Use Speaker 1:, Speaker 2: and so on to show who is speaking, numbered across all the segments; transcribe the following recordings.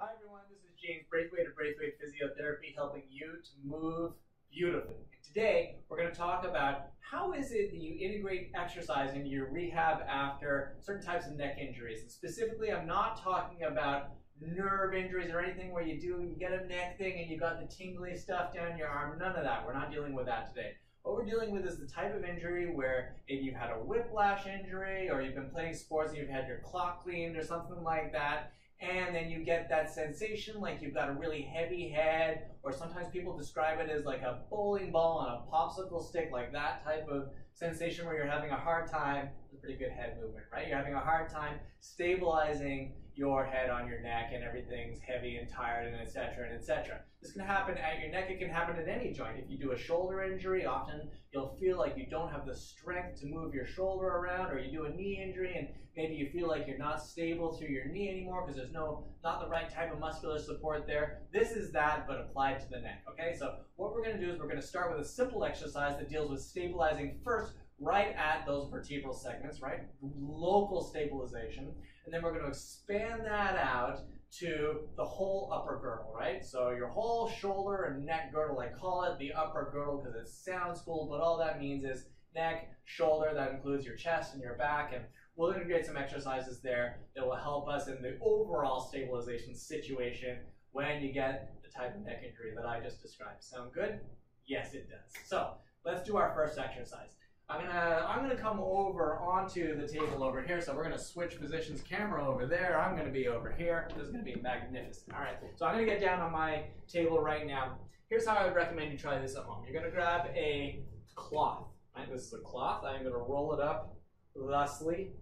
Speaker 1: Hi everyone, this is James Braithwaite of Braithwaite Physiotherapy helping you to move beautifully. Today we're going to talk about how is it that you integrate exercise into your rehab after certain types of neck injuries. And specifically, I'm not talking about nerve injuries or anything where you do you get a neck thing and you got the tingly stuff down your arm. None of that. We're not dealing with that today. What we're dealing with is the type of injury where maybe you've had a whiplash injury or you've been playing sports and you've had your clock cleaned or something like that and then you get that sensation like you've got a really heavy head, or sometimes people describe it as like a bowling ball on a popsicle stick, like that type of sensation where you're having a hard time. It's a pretty good head movement, right? You're having a hard time stabilizing your head on your neck and everything's heavy and tired and etc. and etc. This can happen at your neck, it can happen at any joint. If you do a shoulder injury, often you'll feel like you don't have the strength to move your shoulder around, or you do a knee injury and maybe you feel like you're not stable through your knee anymore because there's no not the right type of muscular support there. This is that but applied to the neck. Okay, so what we're gonna do is we're gonna start with a simple exercise that deals with stabilizing first right at those vertebral segments, right? Local stabilization. And then we're going to expand that out to the whole upper girdle, right? So your whole shoulder and neck girdle, I call it the upper girdle because it sounds cool, but all that means is neck, shoulder, that includes your chest and your back, and we'll integrate some exercises there that will help us in the overall stabilization situation when you get the type of neck injury that I just described. Sound good? Yes, it does. So let's do our first exercise. I'm gonna I'm gonna come over onto the table over here. So we're gonna switch positions. Camera over there. I'm gonna be over here. This is gonna be magnificent. All right. So I'm gonna get down on my table right now. Here's how I would recommend you try this at home. You're gonna grab a cloth. Right. This is a cloth. I'm gonna roll it up thusly.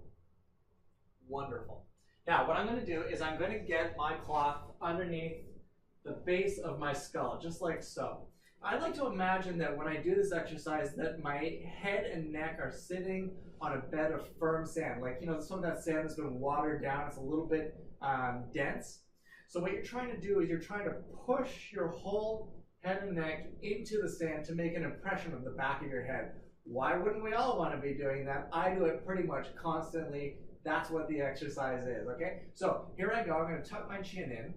Speaker 1: Wonderful. Now what I'm gonna do is I'm gonna get my cloth underneath the base of my skull, just like so. I like to imagine that when I do this exercise that my head and neck are sitting on a bed of firm sand. Like, you know, some of that sand has been watered down. It's a little bit um, dense. So what you're trying to do is you're trying to push your whole head and neck into the sand to make an impression of the back of your head. Why wouldn't we all want to be doing that? I do it pretty much constantly. That's what the exercise is, okay? So here I go. I'm going to tuck my chin in.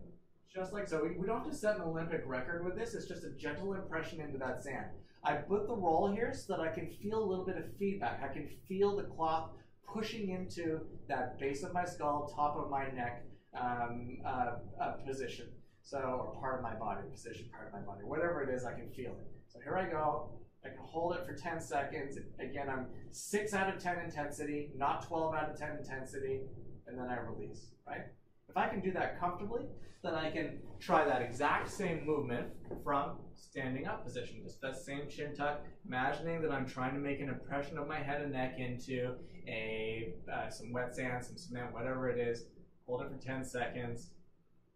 Speaker 1: Just like so. We don't have to set an Olympic record with this. It's just a gentle impression into that sand. I put the roll here so that I can feel a little bit of feedback. I can feel the cloth pushing into that base of my skull, top of my neck um, uh, uh, position. So, or part of my body position, part of my body, whatever it is, I can feel it. So here I go. I can hold it for 10 seconds. Again, I'm 6 out of 10 intensity, not 12 out of 10 intensity, and then I release, right? If I can do that comfortably, then I can try that exact same movement from standing up position. Just that same chin tuck, imagining that I'm trying to make an impression of my head and neck into a uh, some wet sand, some cement, whatever it is. Hold it for 10 seconds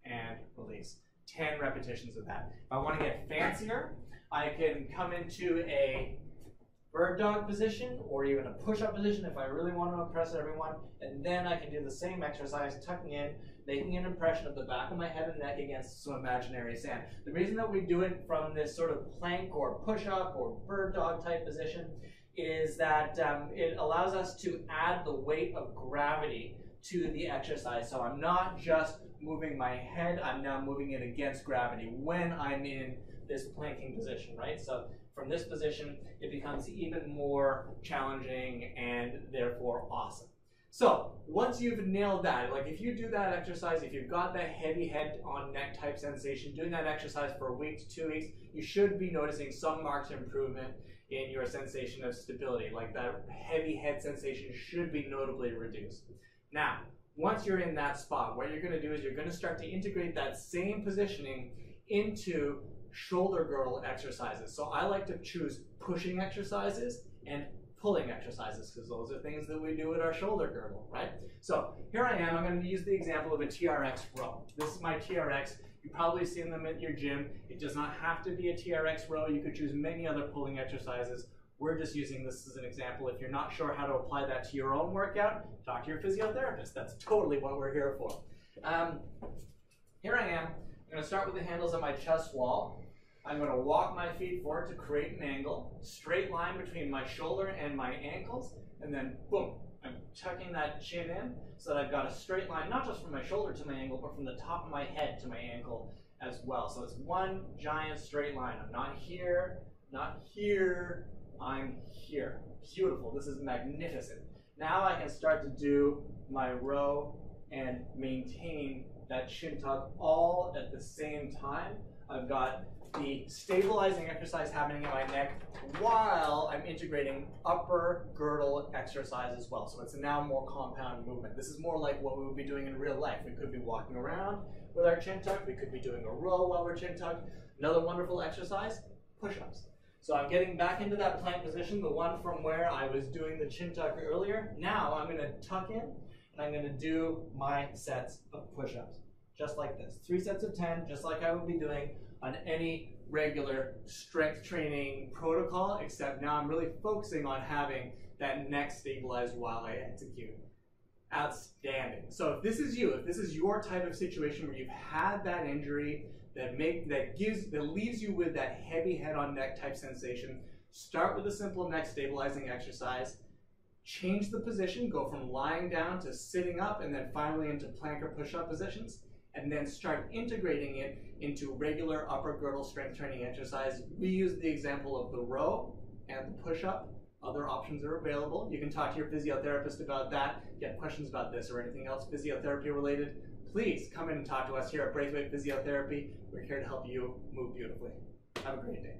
Speaker 1: and release. 10 repetitions of that. If I want to get fancier, I can come into a bird dog position or even a push-up position if I really want to impress everyone. And then I can do the same exercise, tucking in, making an impression of the back of my head and neck against some imaginary sand. The reason that we do it from this sort of plank or push-up or bird dog type position is that um, it allows us to add the weight of gravity to the exercise. So I'm not just moving my head, I'm now moving it against gravity when I'm in this planking position, right? So from this position, it becomes even more challenging and therefore awesome. So once you've nailed that, like if you do that exercise, if you've got that heavy head on neck type sensation, doing that exercise for a week to two weeks, you should be noticing some marked improvement in your sensation of stability. Like that heavy head sensation should be notably reduced. Now, once you're in that spot, what you're going to do is you're going to start to integrate that same positioning into shoulder girdle exercises. So I like to choose pushing exercises and pulling exercises because those are things that we do with our shoulder girdle, right? So here I am. I'm going to use the example of a TRX row. This is my TRX. You've probably seen them at your gym. It does not have to be a TRX row. You could choose many other pulling exercises. We're just using this as an example. If you're not sure how to apply that to your own workout, talk to your physiotherapist. That's totally what we're here for. Um, here I am. Going to start with the handles on my chest wall. I'm going to walk my feet forward to create an angle, straight line between my shoulder and my ankles, and then boom, I'm tucking that chin in so that I've got a straight line, not just from my shoulder to my ankle, but from the top of my head to my ankle as well. So it's one giant straight line. I'm not here, not here, I'm here. Beautiful, this is magnificent. Now I can start to do my row and maintain that chin tuck all at the same time. I've got the stabilizing exercise happening in my neck while I'm integrating upper girdle exercise as well. So it's now more compound movement. This is more like what we would be doing in real life. We could be walking around with our chin tucked. We could be doing a row while we're chin tucked. Another wonderful exercise, push-ups. So I'm getting back into that plank position, the one from where I was doing the chin tuck earlier. Now I'm gonna tuck in and I'm gonna do my sets of push-ups, just like this. Three sets of 10, just like I would be doing on any regular strength training protocol, except now I'm really focusing on having that neck stabilized while I execute. Outstanding. So if this is you, if this is your type of situation where you've had that injury that make that gives that leaves you with that heavy head on neck type sensation, start with a simple neck stabilizing exercise. Change the position, go from lying down to sitting up, and then finally into plank or push-up positions and then start integrating it into regular upper girdle strength training exercise. We use the example of the row and the push-up. Other options are available. You can talk to your physiotherapist about that. If you have questions about this or anything else physiotherapy related, please come in and talk to us here at Braithwaite Physiotherapy. We're here to help you move beautifully. Have a great day.